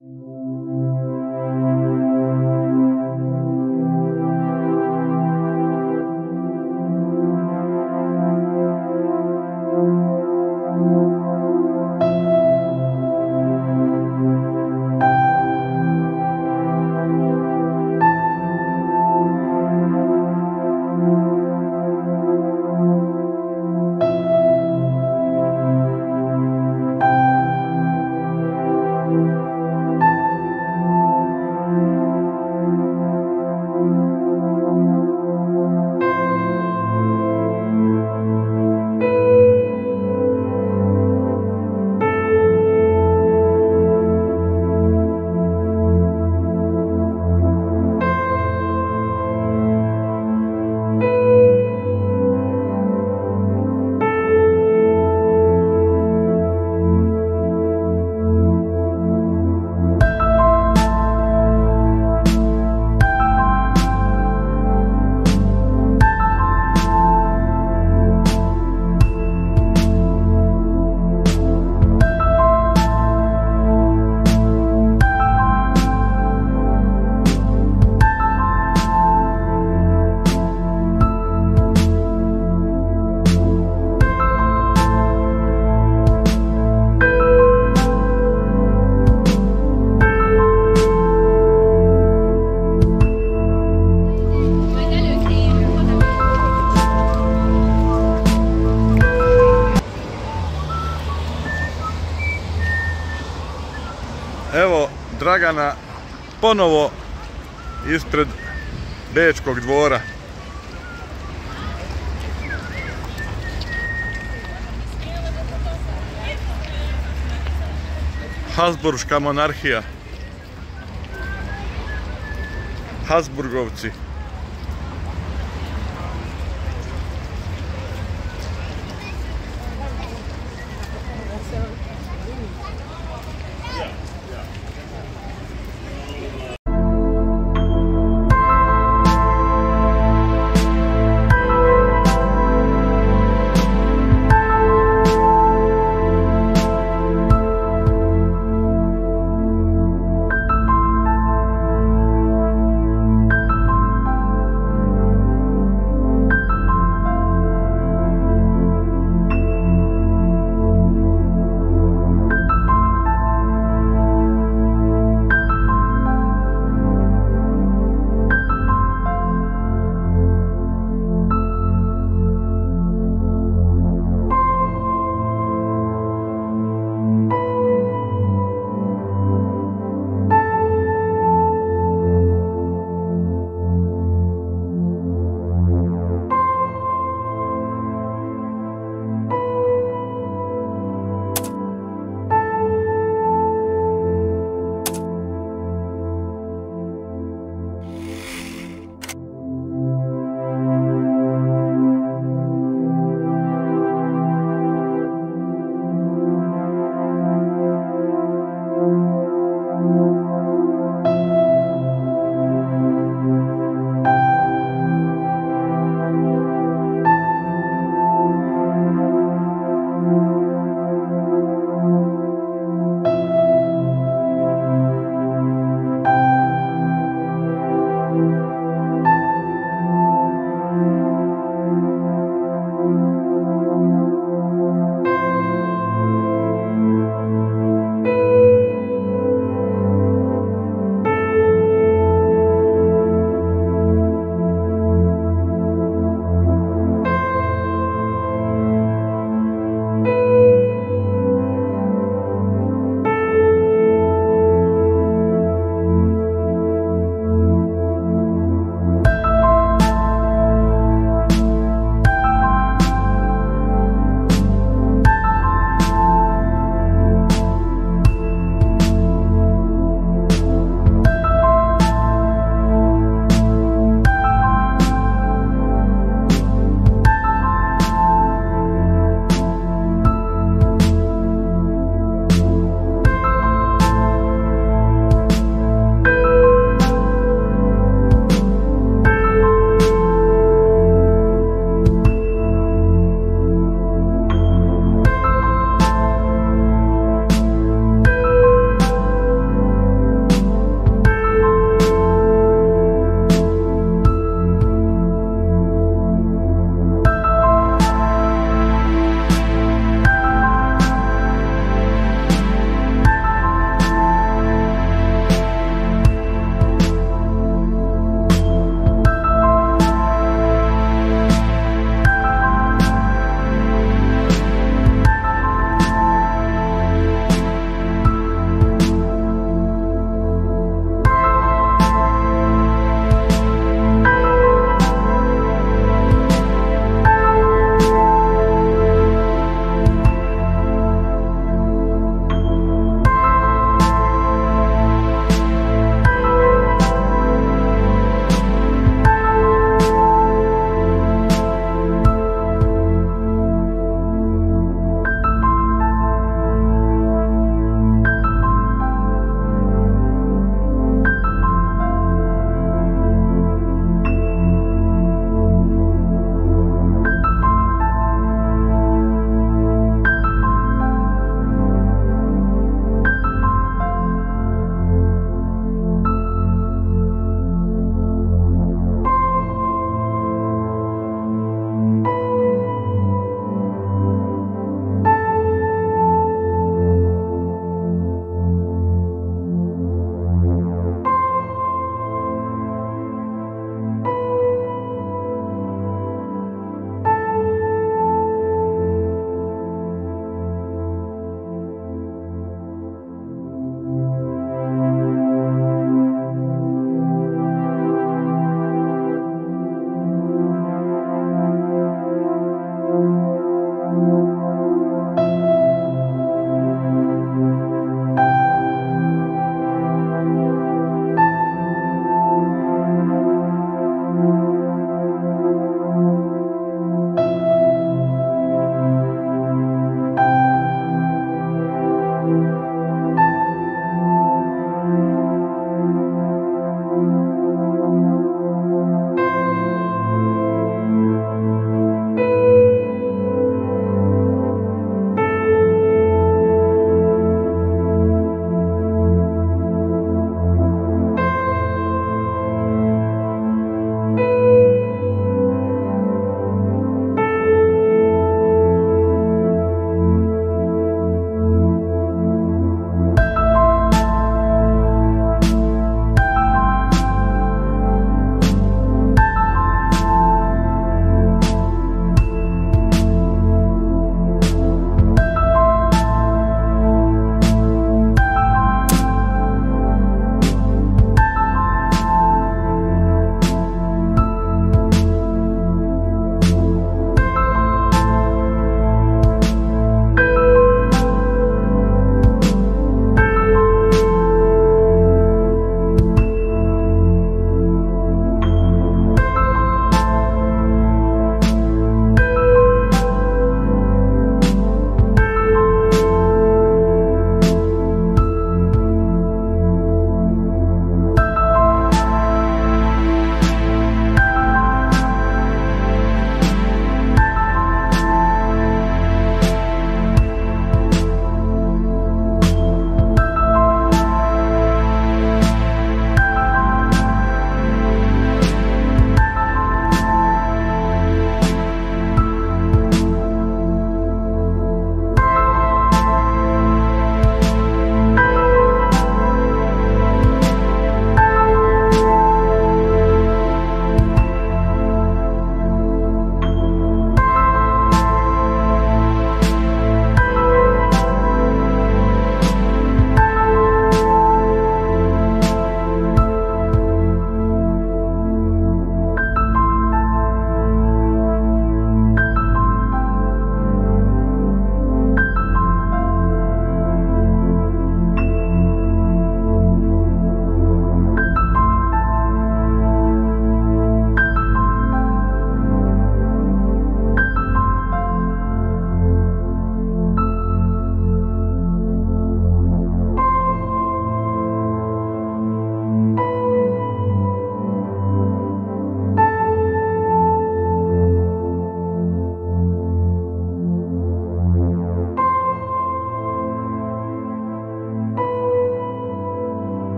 Evo ponovo ispred Bečkog dvora. Habsburška monarhija. Habsburgovci.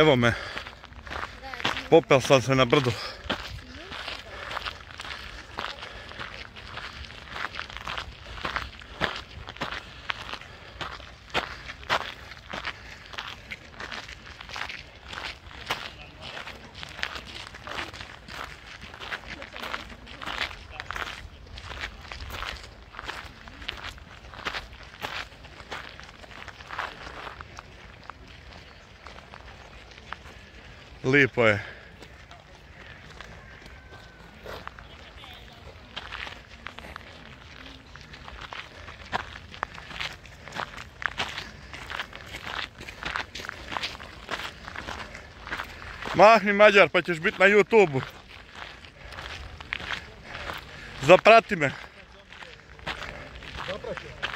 Evo me, popel sam se na brdo. Mahni Mađar pa ćeš biti na YouTube-u. Zaprati me. Zapraću.